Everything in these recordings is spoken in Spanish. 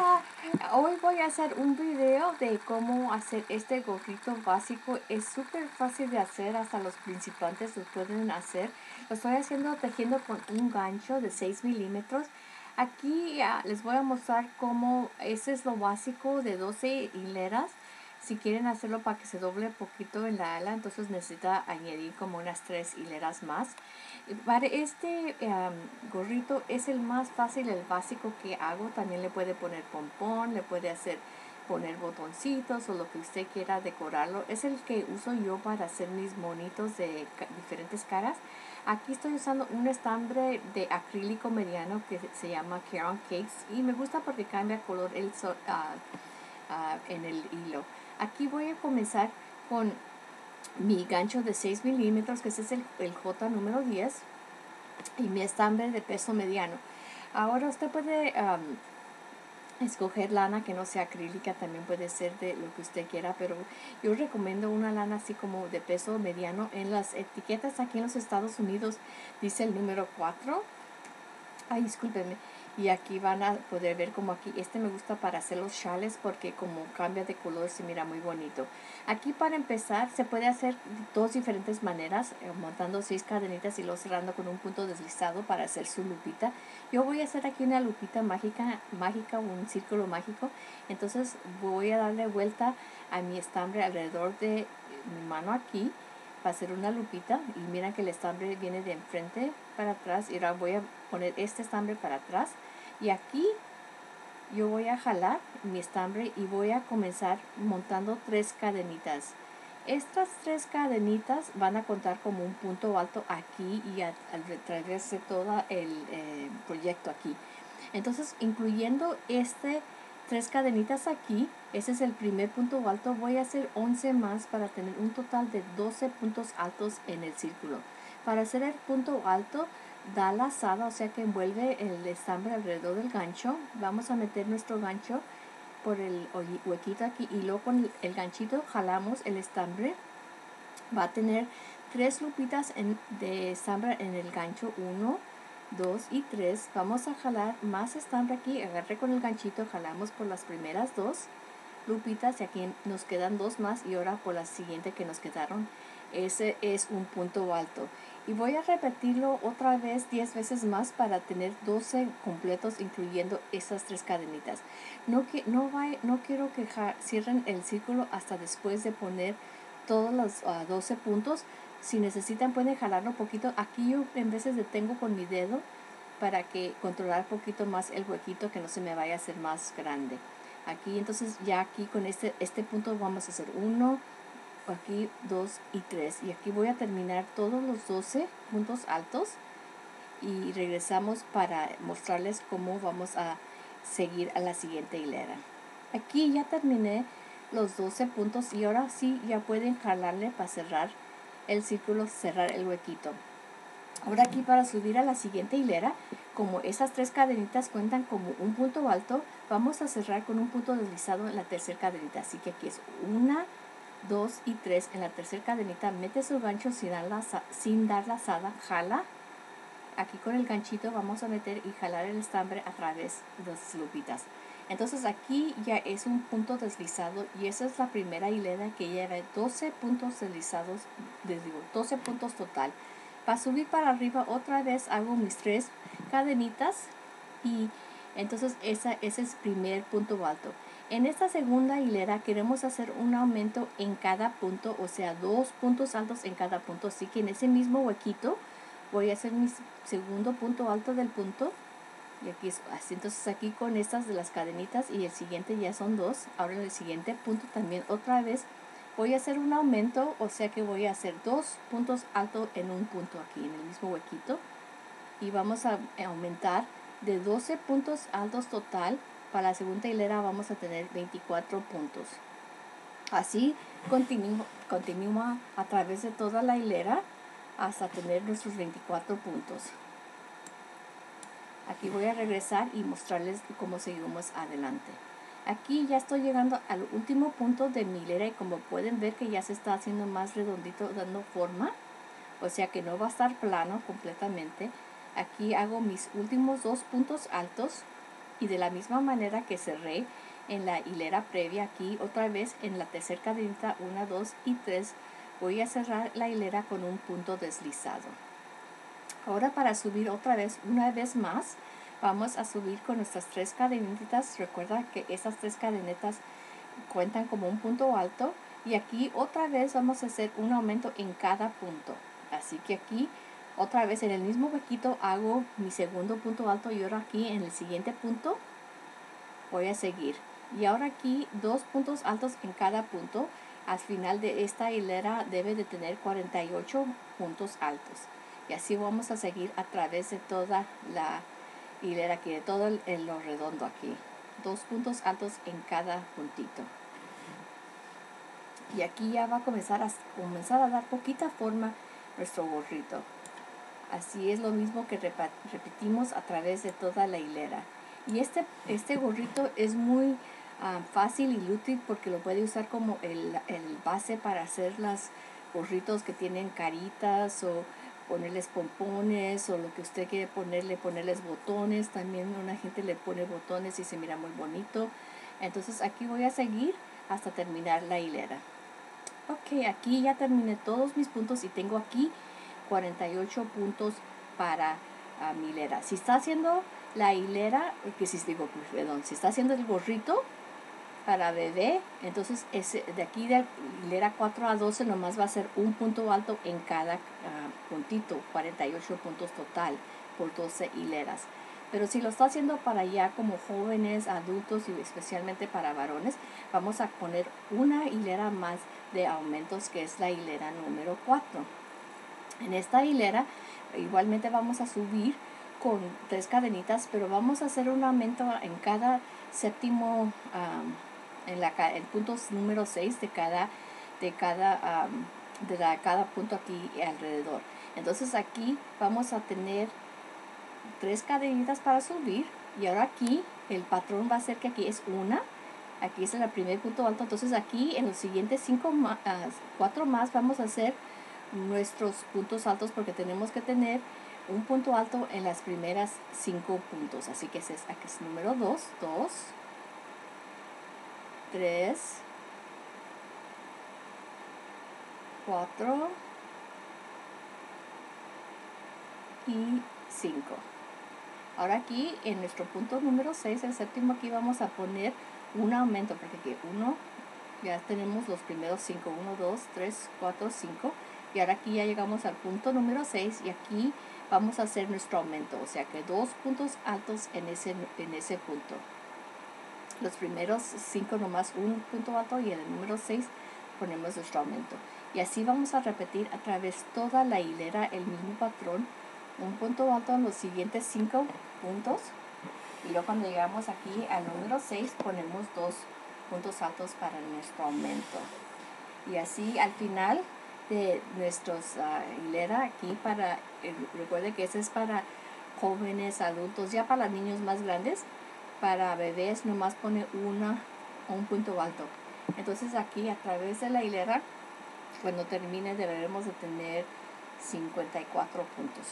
Hola, hoy voy a hacer un video de cómo hacer este gorrito básico. Es súper fácil de hacer, hasta los principiantes lo pueden hacer. Lo estoy haciendo tejiendo con un gancho de 6 milímetros. Aquí les voy a mostrar cómo, ese es lo básico de 12 hileras. Si quieren hacerlo para que se doble poquito en la ala, entonces necesita añadir como unas tres hileras más. Para este em, gorrito es el más fácil, el básico que hago. También le puede poner pompón, le puede hacer poner botoncitos o lo que usted quiera decorarlo. Es el que uso yo para hacer mis monitos de diferentes caras. Aquí estoy usando un estambre de acrílico mediano que se llama Caron Cakes y me gusta porque cambia color el ah, ah, en el hilo. Aquí voy a comenzar con mi gancho de 6 milímetros, que ese es el, J número 10, y mi estambre de peso mediano. Ahora usted puede escoger lana que no sea acrílica, también puede ser de lo que usted quiera, pero yo recomiendo una lana así como de peso mediano. En las etiquetas aquí en los Estados Unidos dice el número 4. Ay, discúlpenme y aquí van a poder ver como aquí este me gusta para hacer los chales porque como cambia de color se mira muy bonito. Aquí para empezar se puede hacer dos diferentes maneras eh, montando seis cadenitas y luego cerrando con un punto deslizado para hacer su lupita. Yo voy a hacer aquí una lupita mágica mágica un círculo mágico. Entonces voy a darle vuelta a mi estambre alrededor de mi mano aquí para hacer una lupita y miren que el estambre viene de enfrente para atrás y ahora voy a poner este estambre para atrás. Y aquí yo voy a jalar mi estambre y voy a comenzar montando tres cadenitas. Estas tres cadenitas van a contar como un punto alto aquí y al, retraerse todo el eh, proyecto aquí. Entonces incluyendo este tres cadenitas aquí ese es el primer punto alto voy a hacer 11 más para tener un total de 12 puntos altos en el círculo para hacer el punto alto da lazada, o sea que envuelve el estambre alrededor del gancho. Vamos a meter nuestro gancho por el huequito aquí y luego con el ganchito jalamos el estambre. Va a tener tres lupitas de estambre en el gancho, uno, dos y tres. Vamos a jalar más estambre aquí, agarré con el ganchito, jalamos por las primeras dos lupitas y aquí nos quedan dos más y ahora por la siguiente que nos quedaron. Ese es un punto alto y voy a repetirlo otra vez 10 veces más para tener 12 completos incluyendo esas tres cadenitas. No, que, no, no quiero que cierren el círculo hasta después de poner todos los 12 ah, puntos. Si necesitan pueden jalarlo un poquito. Aquí yo en veces detengo con mi dedo para que controlar un poquito más el huequito que no se me vaya a hacer más grande. Aquí entonces ya aquí con este, este punto vamos a hacer uno, aquí 2 y 3 y aquí voy a terminar todos los 12 puntos altos y regresamos para mostrarles cómo vamos a seguir a la siguiente hilera aquí ya terminé los 12 puntos y ahora sí ya pueden jalarle para cerrar el círculo cerrar el huequito ahora aquí para subir a la siguiente hilera como esas tres cadenitas cuentan como un punto alto vamos a cerrar con un punto deslizado en la tercera cadenita así que aquí es una 2 y 3 en la tercera cadenita mete su gancho sin dar, sin dar lazada, jala. Aquí con el ganchito vamos a meter y jalar el estambre a través de las lupitas. Entonces aquí ya es un punto deslizado y esa es la primera hilera que lleva 12 puntos deslizados, digo, 12 puntos total. Para subir para arriba otra vez hago mis tres cadenitas y entonces esa, ese es el primer punto alto. En esta segunda hilera queremos hacer un aumento en cada punto, o sea, dos puntos altos en cada punto. Así que en ese mismo huequito voy a hacer mi segundo punto alto del punto. Y aquí es así. Entonces aquí con estas de las cadenitas y el siguiente ya son dos. Ahora en el siguiente punto también otra vez voy a hacer un aumento, o sea que voy a hacer dos puntos altos en un punto aquí, en el mismo huequito. Y vamos a aumentar de 12 puntos altos total para la segunda hilera vamos a tener 24 puntos. Así continúa a través de toda la hilera hasta tener nuestros 24 puntos. Aquí voy a regresar y mostrarles cómo seguimos adelante. Aquí ya estoy llegando al último punto de mi hilera y como pueden ver que ya se está haciendo más redondito dando forma. O sea que no va a estar plano completamente. Aquí hago mis últimos dos puntos altos y de la misma manera que cerré en la hilera previa aquí otra vez en la tercera cadenita 1 2 y 3 voy a cerrar la hilera con un punto deslizado ahora para subir otra vez una vez más vamos a subir con nuestras tres cadenitas. Recuerda que estas tres cadenetas cuentan como un punto alto y aquí otra vez vamos a hacer un aumento en cada punto. Así que aquí otra vez en el mismo huequito hago mi segundo punto alto y ahora aquí en el siguiente punto voy a seguir. Y ahora aquí dos puntos altos en cada punto. Al final de esta hilera debe de tener 48 puntos altos. Y así vamos a seguir a través de toda la hilera aquí de todo el, lo redondo aquí. Dos puntos altos en cada puntito. Y aquí ya va a comenzar a comenzar a dar poquita forma nuestro gorrito. Así es lo mismo que repetimos a través de toda la hilera. Y este este gorrito es muy ah, fácil y útil porque lo puede usar como el, el base para hacer los gorritos que tienen caritas o ponerles pompones o lo que usted quiere ponerle, ponerles botones. También una gente le pone botones y se mira muy bonito. Entonces aquí voy a seguir hasta terminar la hilera. Ok, aquí ya terminé todos mis puntos y tengo aquí 48 puntos para ah, mi hilera. Si está haciendo la hilera, que si digo, perdón, si está haciendo el gorrito, para bebé, entonces ese, de aquí de hilera 4 a 12 nomás va a ser un punto alto en cada ah, puntito, 48 puntos total por 12 hileras. Pero si lo está haciendo para ya como jóvenes, adultos y especialmente para varones, vamos a poner una hilera más de aumentos que es la hilera número 4. En esta hilera igualmente vamos a subir con tres cadenitas, pero vamos a hacer un aumento en cada séptimo ah, en la, el punto número 6 de cada, de cada, de cada punto aquí alrededor. Entonces aquí vamos a tener tres cadenitas para subir y ahora aquí el patrón va a ser que aquí es una aquí es el primer punto alto entonces aquí en los siguientes cinco más, ah, cuatro más vamos a hacer nuestros puntos altos porque tenemos que tener un punto alto en las primeras cinco puntos así que ese es aquí es número 2 2 3, 4 y 5. Ahora aquí en nuestro punto número 6, el séptimo aquí vamos a poner un aumento, porque aquí 1, ya tenemos los primeros 5, 1, 2, 3, 4, 5. Y ahora aquí ya llegamos al punto número 6 y aquí vamos a hacer nuestro aumento, o sea que dos puntos altos en ese, en ese punto los primeros cinco nomás un punto alto y en el número 6 ponemos nuestro aumento. Y así vamos a repetir a través toda la hilera el mismo patrón, un punto alto en los siguientes cinco puntos y luego cuando llegamos aquí al número 6 ponemos dos puntos altos para nuestro aumento. Y así al final de nuestros uh, hilera aquí para, eh, recuerde que ese es para jóvenes, adultos, ya para niños más grandes, para bebés nomás pone una o un punto alto. Entonces aquí a través de la hilera, cuando termine deberemos de tener 54 puntos.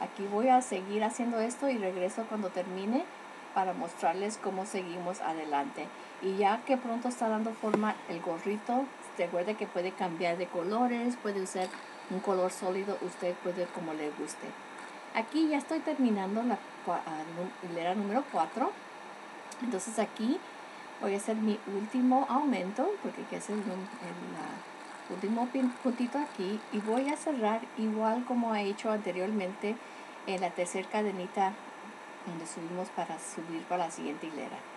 Aquí voy a seguir haciendo esto y regreso cuando termine para mostrarles cómo seguimos adelante. Y ya que pronto está dando forma el gorrito, recuerde que puede cambiar de colores, puede usar un color sólido, usted puede como le guste. Aquí ya estoy terminando la hilera número 4. Entonces aquí voy a hacer mi último aumento, porque aquí es el, último puntito aquí. Y voy a cerrar igual como he hecho anteriormente en la tercera cadenita donde subimos para subir para la siguiente hilera.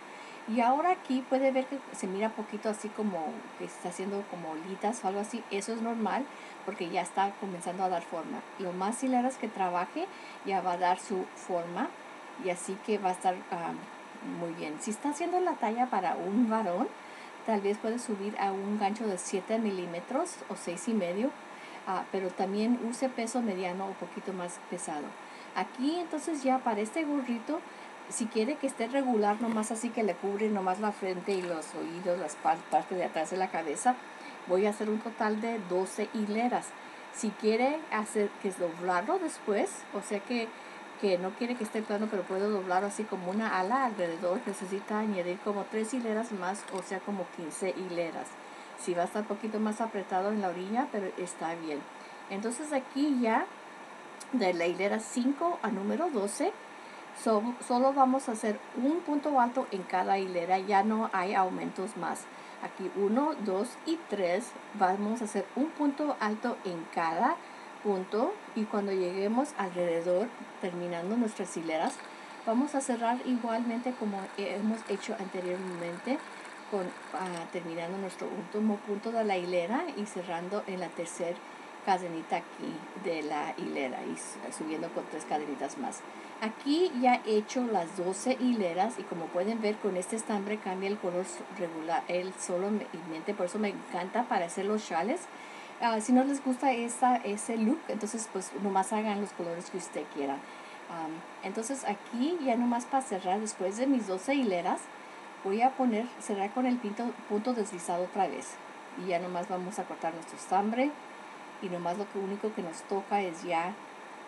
Y ahora aquí puede ver que se mira poquito así como que está haciendo como olitas o algo así. Eso es normal porque ya está comenzando a dar forma. Lo más hileras que trabaje ya va a dar su forma y así que va a estar ah, muy bien. Si está haciendo la talla para un varón, tal vez puede subir a un gancho de 7 milímetros o 6 y medio, ah, pero también use peso mediano o poquito más pesado. Aquí entonces ya para este gorrito si quiere que esté regular, nomás así que le cubre nomás la frente y los oídos, las partes de atrás de la cabeza, voy a hacer un total de 12 hileras. Si quiere hacer que es doblarlo después, o sea que, que no quiere que esté plano, pero puede doblarlo así como una ala alrededor, necesita añadir como tres hileras más, o sea como 15 hileras. Si va a estar un poquito más apretado en la orilla, pero está bien. Entonces aquí ya de la hilera 5 a número 12 solo vamos a hacer un punto alto en cada hilera, ya no hay aumentos más. Aquí 1, 2 y 3 vamos a hacer un punto alto en cada punto y cuando lleguemos alrededor, terminando nuestras hileras, vamos a cerrar igualmente como hemos hecho anteriormente con ah, terminando nuestro último punto de la hilera y cerrando en la tercera cadenita aquí de la hilera y subiendo con tres cadenitas más. Aquí ya he hecho las 12 hileras y como pueden ver con este estambre cambia el color regular, el solamente, por eso me encanta para hacer los chales. Ah, si no les gusta ese look, entonces pues nomás hagan los colores que usted quiera. entonces aquí ya nomás para cerrar después de mis 12 hileras, voy a poner, cerrar con el pinto, punto deslizado otra vez. Y ya nomás vamos a cortar nuestro estambre y nomás lo que único que nos toca es ya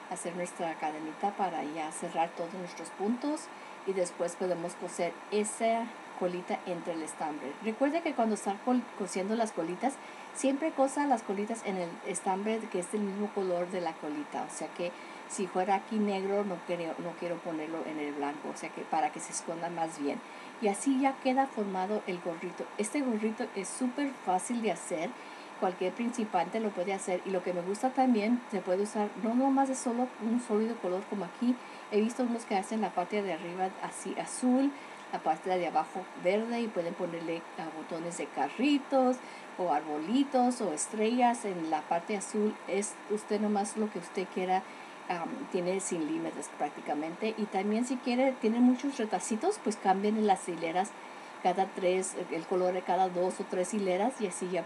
hacer nuestra cadenita para ya cerrar todos nuestros puntos y después podemos coser esa colita entre el estambre. Recuerde que cuando está cosiendo las colitas, siempre cosa las colitas en el estambre que es del mismo color de la colita. O sea que si fuera aquí negro no quiero, no quiero ponerlo en el blanco, o sea que para que se esconda más bien. Y así ya queda formado el gorrito. Este gorrito es súper fácil de hacer cualquier principante lo puede hacer. Y lo que me gusta también se puede usar no nomás de solo un sólido color como aquí. He visto unos que hacen la parte de arriba así azul la parte de abajo verde y pueden ponerle botones de carritos o arbolitos o estrellas en la parte azul. Es usted nomás lo que usted quiera tiene sin límites prácticamente. Y también si quiere tiene muchos retacitos pues cambien las hileras cada tres el color de cada dos o tres hileras y así ya